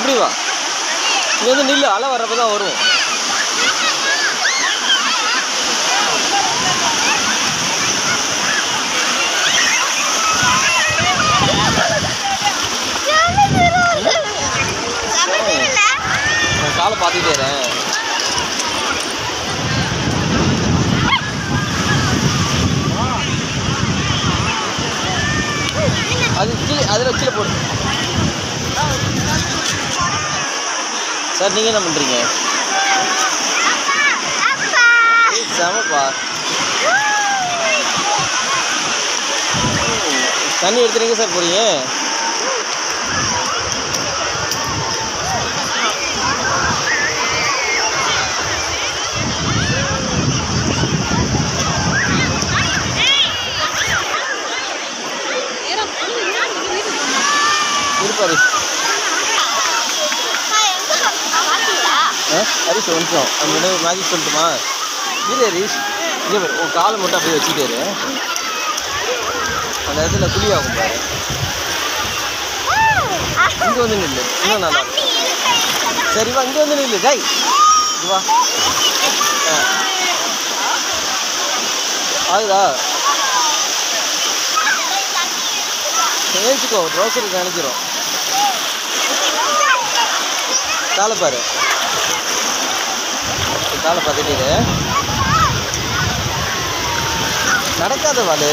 இப்படி வா இங்கே வந்து நில்லு அலை வர்றப்ப தான் வரும். நான் காலை பார்த்துக்கிட்டே இருக்கேன் அது கீழே அதில் கீழே போடு. சார் நீங்கள் என்ன பண்ணுறீங்க செமப்பா. தண்ணி எடுத்துறீங்க சார் போறீங்க? இருப்பாரு ஹரிஷ் ஒரு நிமிஷம். அந்த என்ன மேஜிக் சொல்லட்டுமா? இரு ஹரிஷ் இங்கே பாரு உன் காலை மட்டும் அப்படியே வச்சுட்டே அந்த இடத்துல குழி ஆகும் பாரு. இங்கே வந்து நில்லு. இன்னும் நல்லா இருக்கும். சரி வா இங்கே வந்து நில்லு. டேய். வா. ஆ. ஆகுதா? நினைச்சுக்கோ ட்ரௌசருக்கு நினைச்சிரும் காலை பாரு. காலை பார்த்துட்டு நடக்காத வாளு